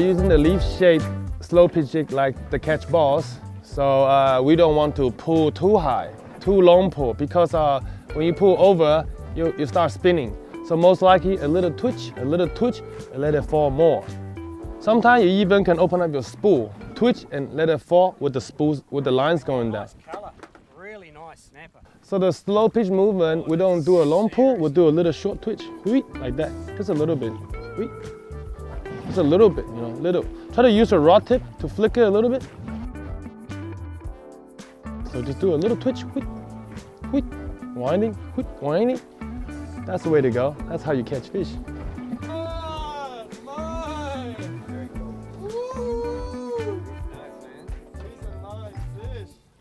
using the leaf shaped slow pitch jig like the catch Boss. So uh, we don't want to pull too high, too long pull because uh, when you pull over, you, you start spinning. So most likely a little twitch, a little twitch, and let it fall more. Sometimes you even can open up your spool, twitch and let it fall with the spools, with the lines going down. Nice colour. Really nice snapper. So the slow pitch movement, we don't do a long pull, we'll do a little short twitch, like that, just a little bit. Just a little bit, you know, little. Try to use a rod tip to flick it a little bit. So just do a little twitch, wheat, wheat, winding, wheat, winding. That's the way to go. That's how you catch fish.